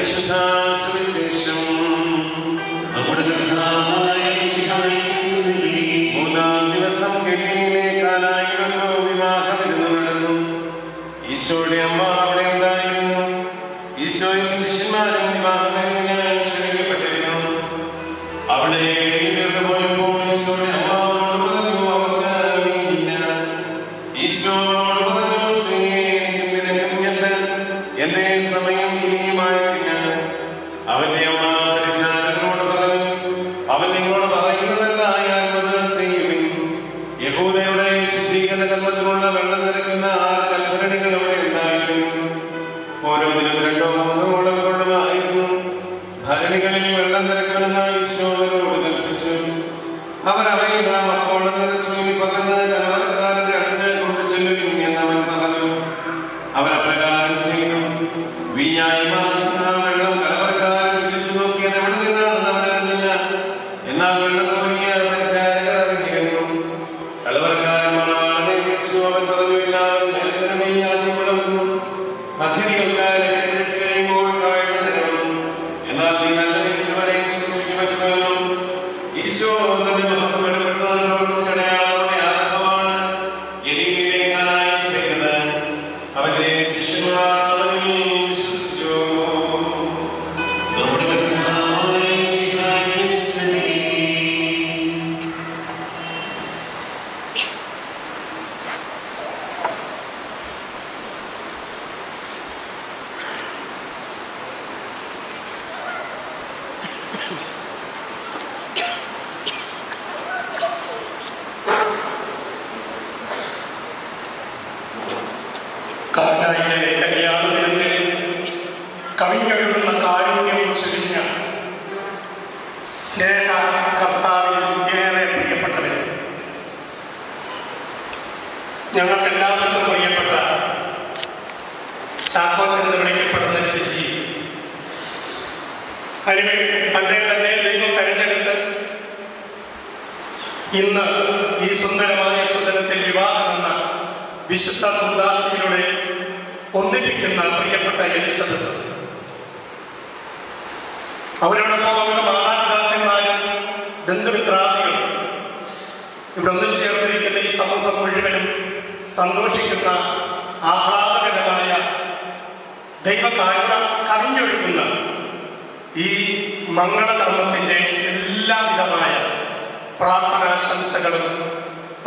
പരിശുദ്ധ നമ്മുടെ ദിവസം നടന്നു ഈശോയും ശിഷ്യന്മാരും അവിടെ പോയപ്പോൾ അവരോട് ഓരോന്നിനും രണ്ടോ മൂന്നോ മുളക് കൊള്ളുമായിരുന്നു ഭരണികളിൽ വെള്ളം നിറയ്ക്കണമെന്ന് ഈശോവരോട് കൽപ്പിച്ചു അവർ അവയിൽ നാം അപ്പോളം നിറച്ചു ഇനി പകർന്ന് കലവരക്കാരന്റെ അടുത്ത് കൊണ്ടു എന്നവൻ പറഞ്ഞു. അവർ അപ്രകാരം ചെയ്തു വെള്ളം കലവരക്കാരൻ വിളിച്ചു നോക്കിയത് എവിടെ നിന്നാണെന്ന് അവൻ അറിഞ്ഞില്ല എന്നാൽ വെള്ളം കാനായിലെ കല്യാണ വിരുന്നിൽ കവിഞ്ഞൊഴുകുന്ന കാരുണ്യം ചൊരിഞ്ഞ സ്നേഹ കർത്താവിൽ ഏറെ പ്രിയപ്പെട്ടവരെ ഞങ്ങൾക്കെല്ലാവർക്കും പ്രിയപ്പെട്ട ചാക്കോച്ചെന്ന് വിളിക്കപ്പെടുന്ന അതിന് പണ്ടേ തന്നെ ദൈവം തെരഞ്ഞെടുത്ത് ഇന്ന് ഈ സുന്ദരമായ സുന്ദരത്തിൽ വിവാഹമെന്ന വിശുദ്ധ ഉദാസിയിലൂടെ ഒന്നിപ്പിക്കുന്ന പ്രിയപ്പെട്ട എലിസബത്ത്. അവരോടൊപ്പം അവരുടെ മാതാപിതാക്കന്മാരും ബന്ധുമിത്രാദികളും ഇവിടെ ഒന്നും ചേർന്നിരിക്കുന്ന ഈ സമൂഹം മുഴുവനും സന്തോഷിക്കുന്ന ആഹ്ലാദകരമായ ദൈവകാരണ കവിഞ്ഞൊഴുകുന്ന ഈ മംഗളകർമ്മത്തിന്റെ എല്ലാവിധമായ പ്രാർത്ഥനാശംസകളും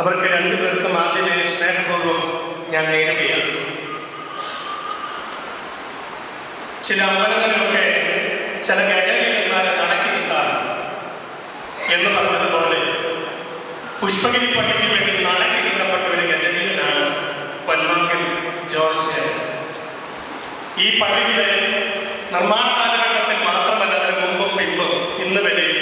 അവർക്ക് രണ്ടുപേർക്കും ആദ്യമേ സ്നേഹപൂർവം ഞാൻ നേരുകയാണ്. ചില അമ്പലങ്ങളിലൊക്കെ ചില ഗജകന്മാരെ നടക്കി നിൽക്കാറ് എന്ന് പറഞ്ഞതുപോലെ പുഷ്പഗിരി പള്ളിക്ക് വേണ്ടി നടക്കി നിൽക്കപ്പെട്ട ഒരു ഗജകീയനാണ് പൊന്മാക്കൽ ജോർജ്. ഈ പള്ളിയുടെ നിർമ്മാണ ഇന്ന് വരെയും